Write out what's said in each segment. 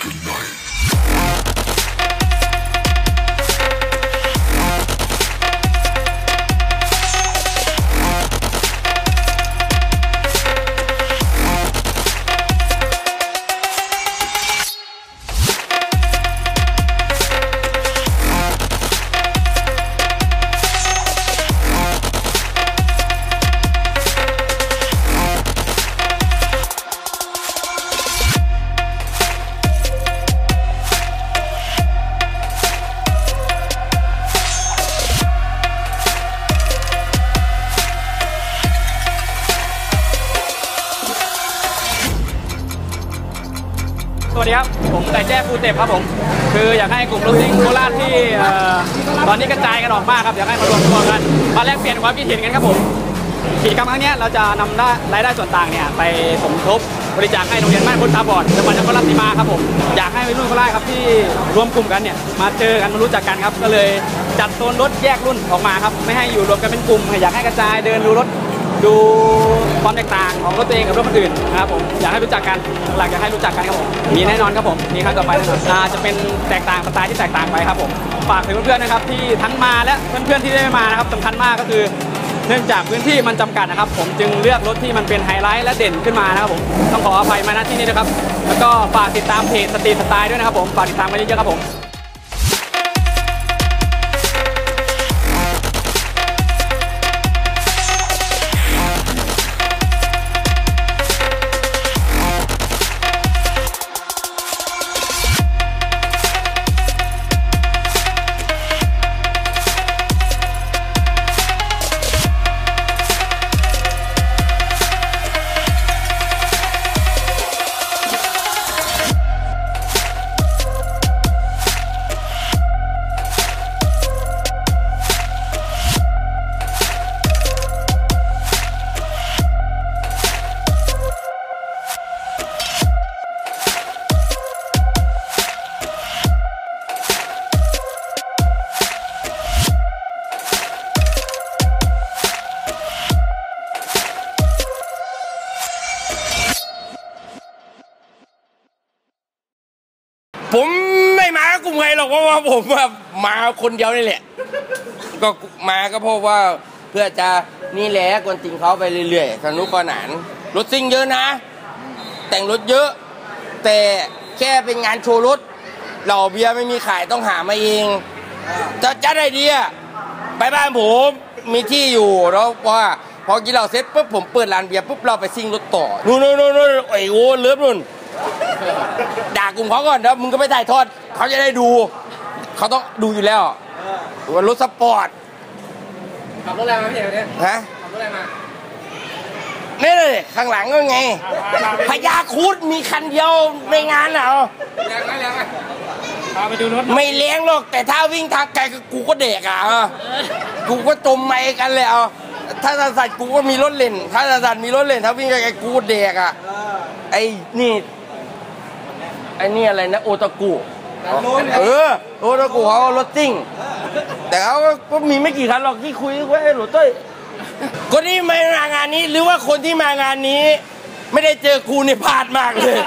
Good night. วัสดีครับ ผมแต่แจ้ฟูเต็บครับผม คืออยากให้กลุ่มรถซิ่งโคราชที่ตอนนี้กระจายกันออกมากครับอยากให้มารวมตัวกันมาแลกเปลี่ยนความคิดเห็นกันครับผมกิจกรรมครั้งนี้เราจะนำได้รายได้ส่วนต่างเนี่ยไปสมทบบริจาคให้โรงเรียนบ้านคนตาบอดจังหวัดนครราชสีมาครับผมอยากให้วัยรุ่นโคราชครับที่รวมกลุ่มกันเนี่ยมาเจอกันมารู้จักกันครับ ก็เลยจัดโซนรถแยกรุ่นออกมาครับไม่ให้อยู่รวมกันเป็นกลุ่มอยากให้กระจายเดินดูรถ ดูความแตกต่างของรถตัวเองกับรถคนอื่นนะครับผมอยากให้รู้จักกันหลักอยากให้รู้จักกันครับผมมีแน่นอนครับผมมีครั้งต่อไปน่นอนอ่าจะเป็นแตกต่างสไตล์ที่แตกต่างไปครับผมฝากถึงเพื่อนๆนะครับที่ทั้งมาและเพื่อนๆที่ได้ไม่มานะครับสำคัญมากก็คือ เนื่องจากพื้นที่มันจำกัดนะครับ ผมจึงเลือกรถที่มันเป็นไฮไลท์และเด่นขึ้นมานะครับผมต้องขออภัยมาณที่นี้นะครับ แล้วก็ฝากติดตามเพจสตรีทสไตล์ด้วยนะครับผมฝากติดตามกันเยอะๆครับผม ผมไม่มากลุ่มใครหรอกเพราะว่าผมแบบมาคนเดียวนี่แหละ ก็มาก็เพราะว่าเพื่อจะนี่แหละกวนติงเขาไปเรื่อยๆสนุกสนานรถซิ่งเยอะนะ แต่งรถเยอะ แต่แค่เป็นงานโชว์รถเหล่าเบียร์ไม่มีขายต้องหามาเองจะจัดไอเดียไปบ้านผมมีที่อยู่แล้วว่าพอกินเหล้าเสร็จปุ๊บผมเปิดร้านเบียร์ปุ๊บเราไปซิ่งรถต่อนู่นนู่นนู่นนู่นไอ้โอ้เลิฟนู่น ด่ากลุ่มเขาก่อนแล้วมึงก็ไม่ถ่ายทอดเขาจะได้ดู เขาต้องดูอยู่แล้วว่ารถสปอร์ตขับรถอะไรมาพี่เอ๋เนี่ยฮะขับรถอะไรมานี่เลยข้างหลังก็ไงพญาครุดมีคันเดียวในงานเหรอแรงไหมแรงไหมพาไปดูรถไม่เลี้ยงหรอกแต่ถ้าวิ่งทางไกลก็กูก็เด็กอะกูก็จมไม่กันเลยเอาถ้าสัตว์กูก็มีรถเล่น ถ้าสัตว์มีรถเล่นถ้าวิ่งไกลๆกูก็เด็กอะไอ้นี่ ไอ้นี่อะไรนะโอตากุเออโอ้แล้วกูเขารถซิ่ง แต่เขาก็ก็มีไม่กี่คันหรอกที่คุยไว้ให้หลุดเต้ยคนที่ไม่มางานนี้หรือว่าคนที่มางานนี้ ไม่ได้เจอกูเนี่ยพลาดมากเลย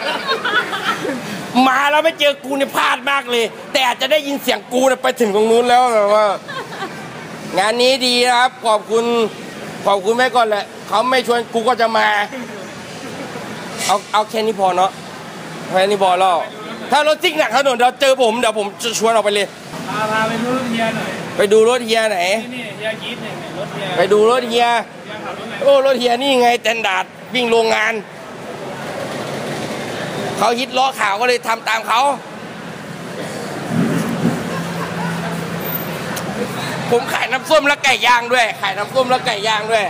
มาแล้วไม่เจอกูเนี่ยพลาดมากเลย แต่อาจจะได้ยินเสียงกูเนี่ยไปถึงตรงนู้นแล้วแต่ว่า งานนี้ดีนะครับ ขอบคุณขอบคุณแม่ก่อนแหละเขาไม่ชวนกูก็จะมา เอาเอาแค่นี้พอเนาะ แค่นี้พอแล้วถ้ารถซิ่งหนักถนนเดี๋ยวเจอผมเดี๋ยวผมจะชวนออกไปเลย พาพาไปดูรถเฮียหน่อยไปดูรถเฮียไหนนี่เฮียกีดเนี่ยรถเฮียไปดูรถเฮีย เฮียขับรถไหนโอ้รถเฮียนี่ไง standard วิ่งโรงงาน เขาฮิตล้อขาวก็เลยทำตามเขาผมขายน้ำส้มและไก่ย่างด้วย ขายน้ำส้มและไก่ย่างด้วย